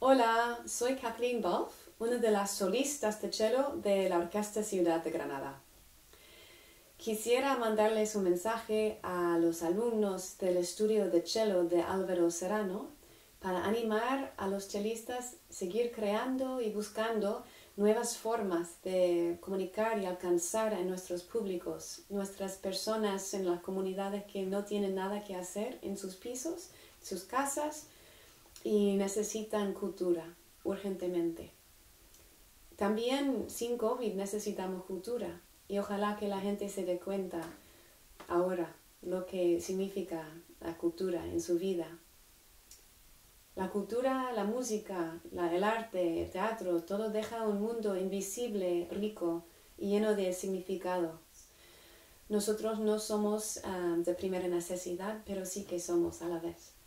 Hola, soy Kathleen Balf, una de las solistas de cello de la Orquesta Ciudad de Granada. Quisiera mandarles un mensaje a los alumnos del estudio de cello de Álvaro Serrano para animar a los chelistas a seguir creando y buscando nuevas formas de comunicar y alcanzar a nuestros públicos, nuestras personas en las comunidades que no tienen nada que hacer en sus pisos, sus casas y necesitan cultura urgentemente. También sin COVID necesitamos cultura y ojalá que la gente se dé cuenta ahora lo que significa la cultura en su vida. La cultura, la música, el arte, el teatro, todo deja un mundo invisible, rico y lleno de significado. Nosotros no somos ah, de primera necesidad, pero sí que somos a la vez.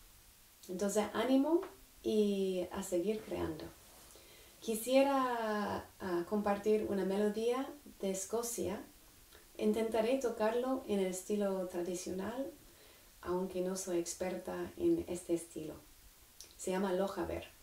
Entonces, ánimo y a seguir creando. Quisiera ah, compartir una melodía de Escocia. Intentaré tocarlo en el estilo tradicional, aunque no soy experta en este estilo. Se llama Lojaver.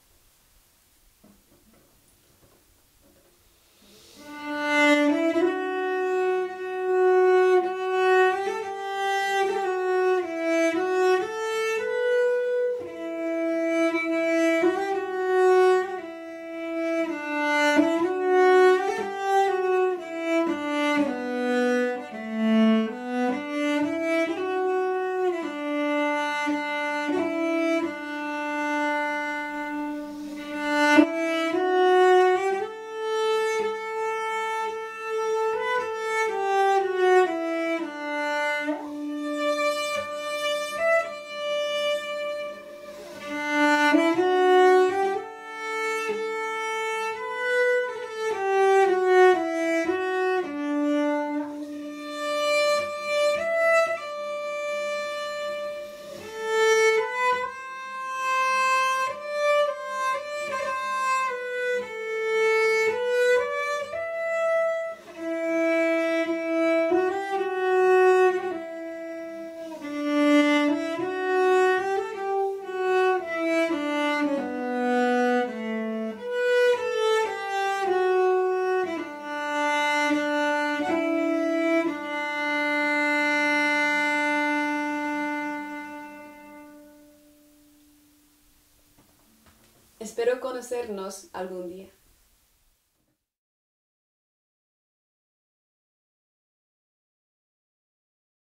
Espero conocernos algún día.